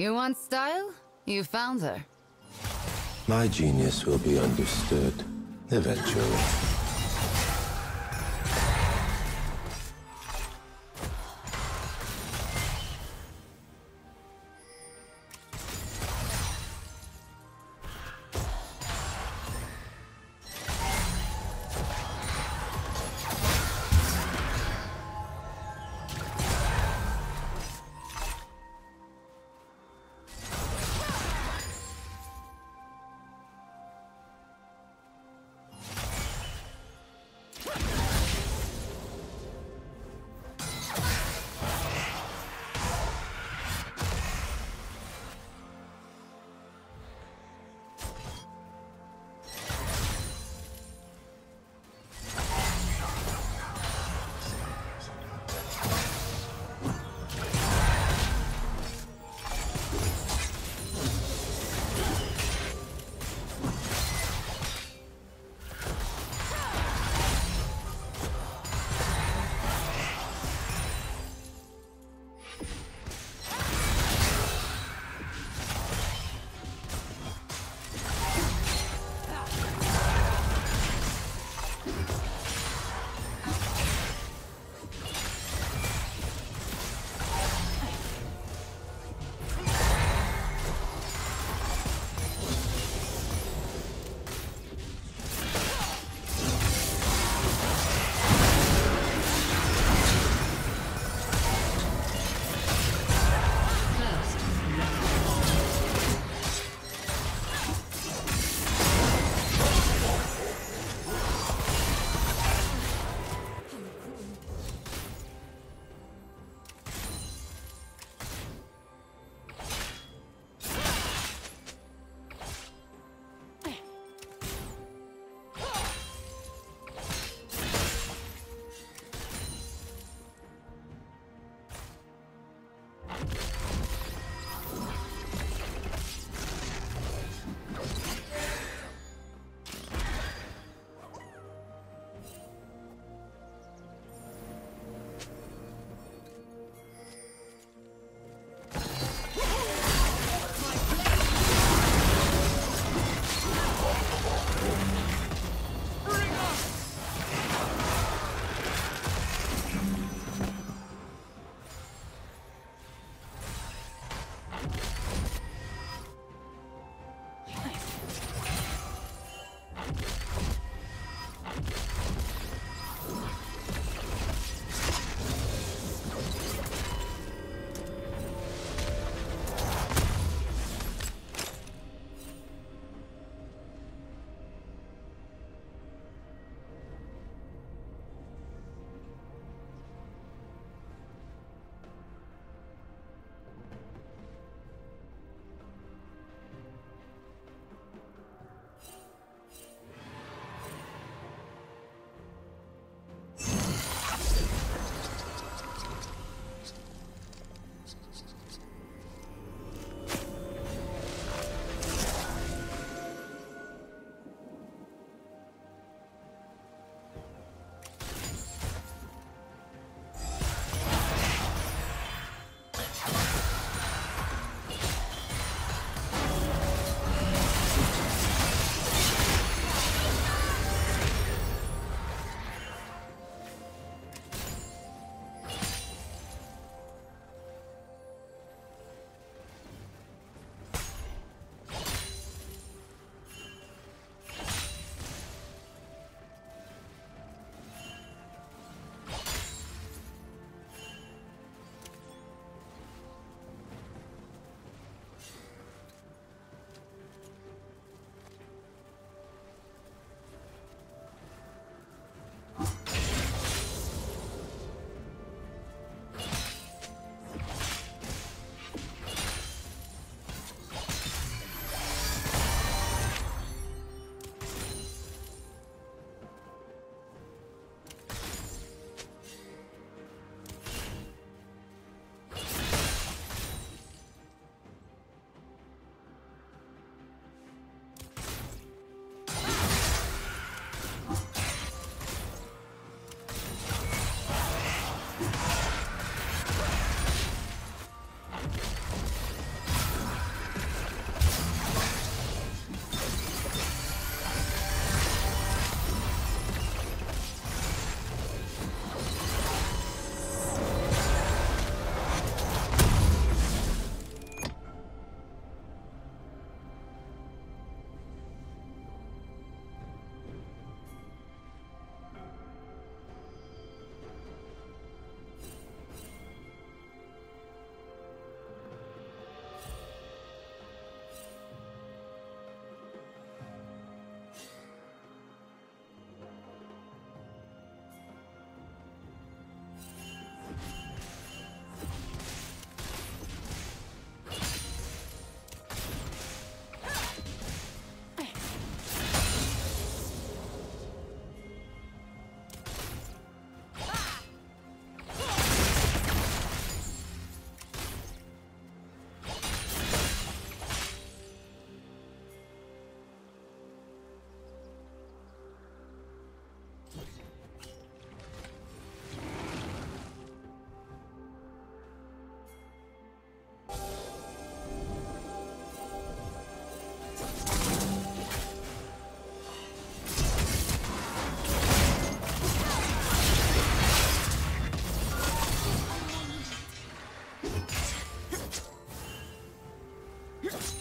You want style? You found her. My genius will be understood eventually. Hmph!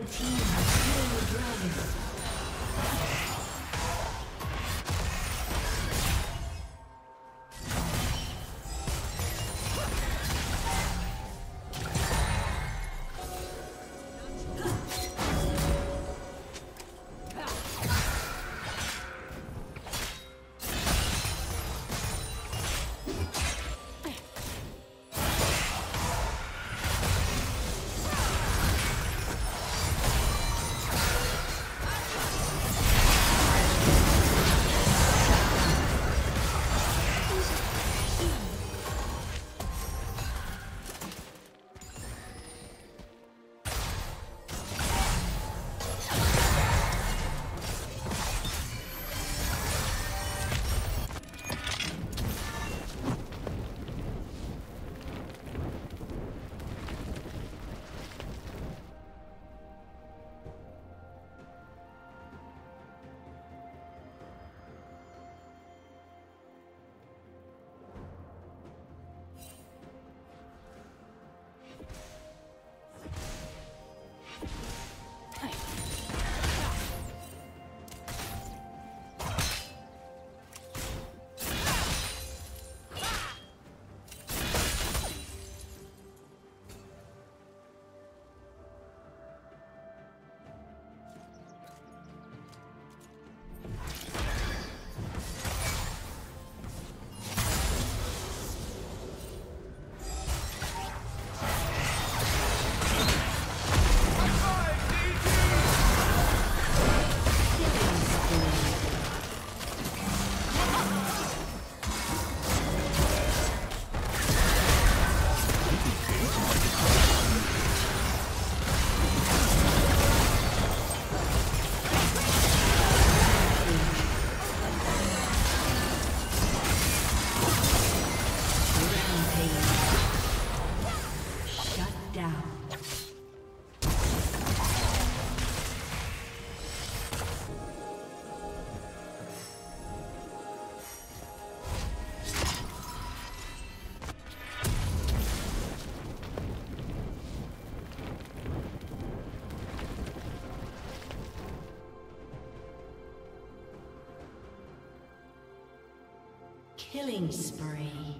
Red team Killing spree.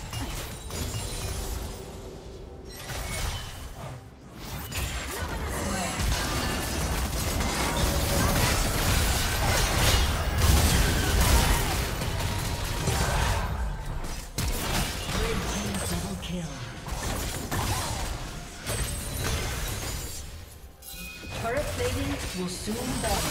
Soon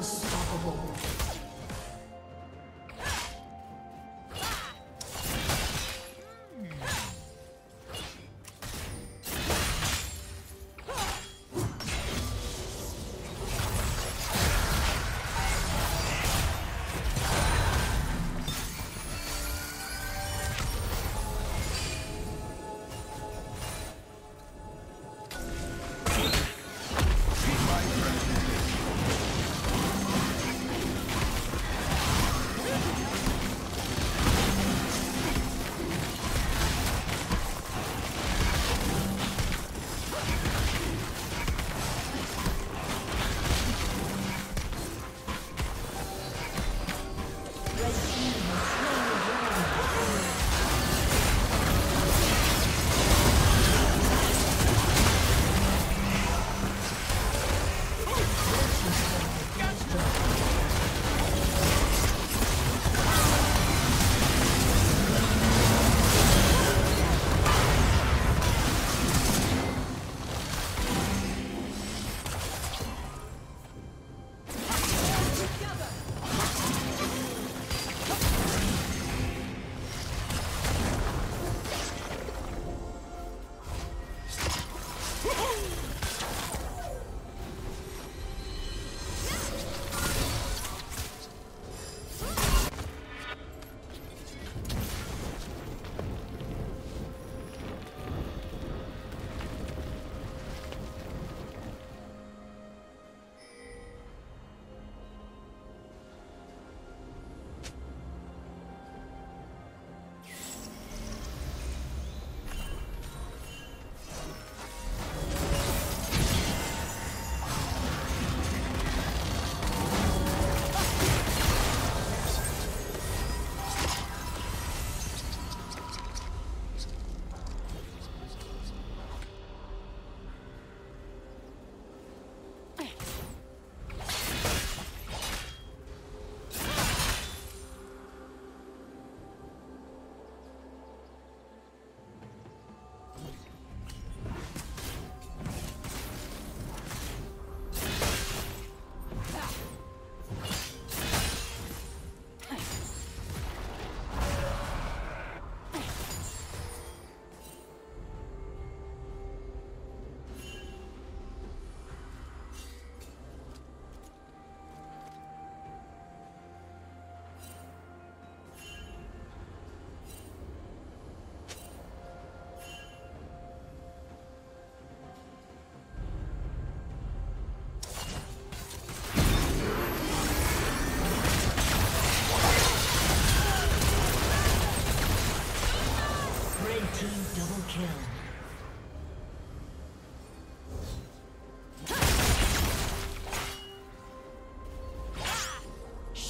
Unstoppable.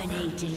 Dominating.